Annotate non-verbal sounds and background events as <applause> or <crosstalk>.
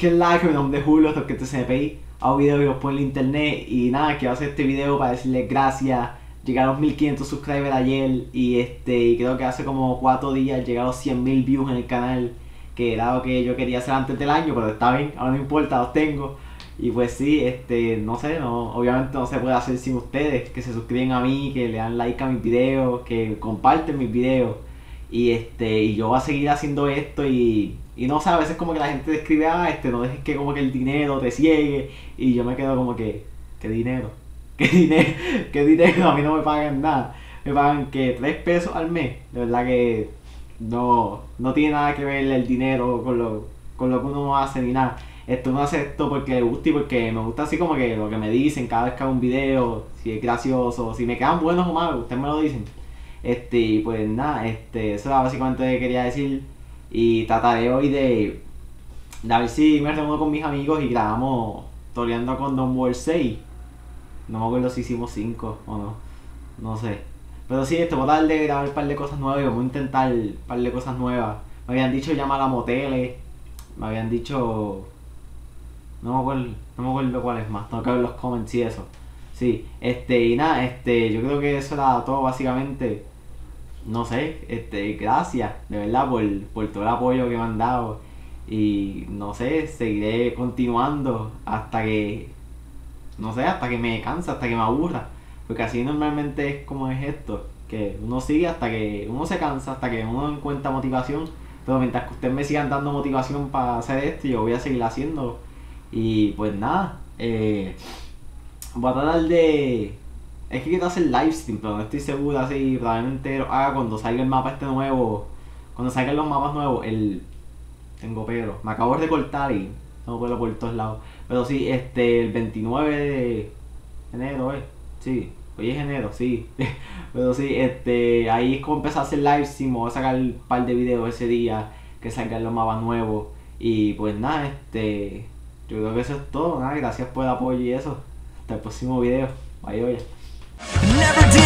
que like, mi nombre es Julio, esto que este CNPI, hago videos y los pongo en internet y nada, quiero hacer este video para decirles gracias, los 1500 subscribers ayer y este, y creo que hace como 4 días los 100.000 views en el canal, que era lo que yo quería hacer antes del año, pero está bien, ahora no importa, los tengo. Y pues sí, este, no sé, no, obviamente no se puede hacer sin ustedes, que se suscriben a mí, que le dan like a mis videos, que comparten mis videos. Y este, y yo voy a seguir haciendo esto y, y no sé, a veces como que la gente escribe, ah, este, no dejes que como que el dinero te ciegue. Y yo me quedo como que, ¿qué dinero? <laughs> ¿Qué dinero? ¿Qué dinero? A mí no me pagan nada. Me pagan que 3 pesos al mes. De verdad que no, no tiene nada que ver el dinero con lo, con lo que uno hace ni nada esto no hace esto porque le gusta y porque me gusta así como que lo que me dicen cada vez que hago un video, si es gracioso, si me quedan buenos o malos, ustedes me lo dicen. Este, pues nada, este, eso era básicamente lo que quería decir. Y trataré hoy de, de ver si me reúno con mis amigos y grabamos toreando con Don World 6. No me acuerdo si hicimos 5 o no. No sé. Pero sí, este, voy a de grabar un par de cosas nuevas y vamos a intentar un par de cosas nuevas. Me habían dicho llamar a moteles. Me habían dicho no me acuerdo, no me acuerdo cuál es más, tengo que ver los comments y eso. Sí, este, y nada, este, yo creo que eso era todo básicamente. No sé, este, gracias, de verdad, por, por todo el apoyo que me han dado. Y no sé, seguiré continuando hasta que. No sé, hasta que me cansa, hasta que me aburra. Porque así normalmente es como es esto. Que uno sigue hasta que uno se cansa, hasta que uno encuentra motivación. Pero mientras que ustedes me sigan dando motivación para hacer esto, yo voy a seguir haciéndolo y pues nada, eh, voy a tratar de... Es que quiero hacer live stream, pero no estoy seguro así, probablemente haga cuando salga el mapa este nuevo. Cuando salgan los mapas nuevos, el... Tengo pero, me acabo de cortar y tengo pelo por todos lados. Pero sí, este, el 29 de enero, ¿eh? Sí, hoy es enero, sí. <laughs> pero sí, este, ahí es como empezar a hacer live stream, voy a sacar un par de videos ese día, que salgan los mapas nuevos. Y pues nada, este... Yo creo que eso es todo, nada, gracias por el apoyo y eso. Hasta el próximo video. Bye, oye. Never